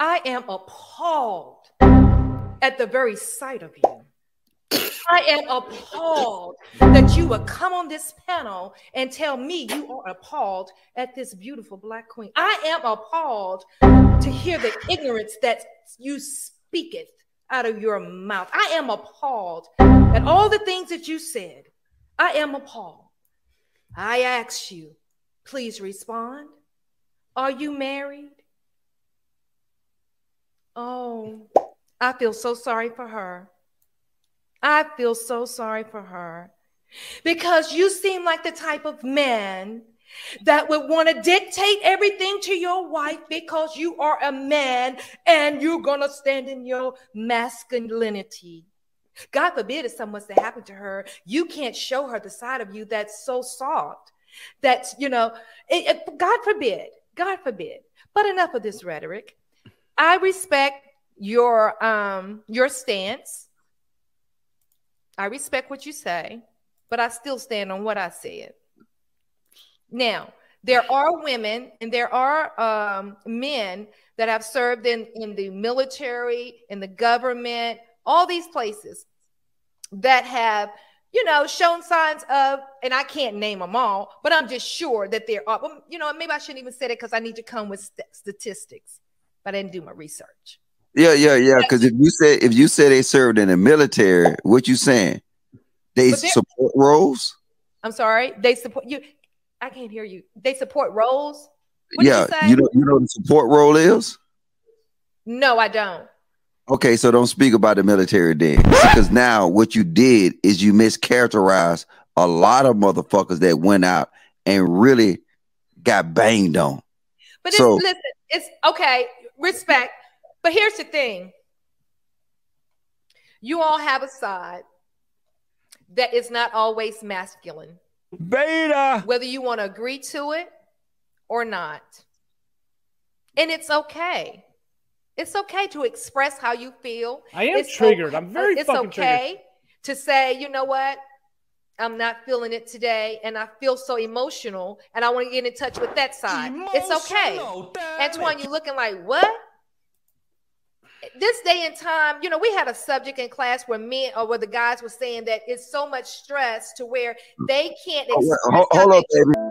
am appalled at the very sight of you. I am appalled that you would come on this panel and tell me you are appalled at this beautiful black queen. I am appalled to hear the ignorance that you speaketh out of your mouth. I am appalled at all the things that you said. I am appalled. I ask you, please respond. Are you married? Oh, I feel so sorry for her. I feel so sorry for her because you seem like the type of man that would want to dictate everything to your wife because you are a man and you're going to stand in your masculinity. God forbid if something was to happen to her, you can't show her the side of you that's so soft. That's, you know, it, it, God forbid, God forbid. But enough of this rhetoric. I respect your um your stance. I respect what you say, but I still stand on what I said. Now, there are women and there are um, men that have served in, in the military, in the government, all these places that have, you know, shown signs of, and I can't name them all, but I'm just sure that there are, you know, maybe I shouldn't even say it because I need to come with st- statistics, but I didn't do my research. Yeah, yeah, yeah. Because if you say if you say they served in the military, what you saying? They support roles. I'm sorry, they support you. I can't hear you. They support roles. What yeah, you, you know you know what the support role is. No, I don't. Okay, so don't speak about the military then, because now what you did is you mischaracterized a lot of motherfuckers that went out and really got banged on. But so, listen, it's okay, respect. But here's the thing: you all have a side that is not always masculine. Beta. Whether you want to agree to it or not. And it's okay. It's okay to express how you feel. I am it's triggered. I'm very It's fucking okay triggered. to say, you know what? I'm not feeling it today, and I feel so emotional, and I want to get in touch with that side. it's okay. Antoine, you looking like what? this day and time, you know, we had a subject in class where men or where the guys were saying that it's so much stress to where they can't. Oh, hold, hold up, baby.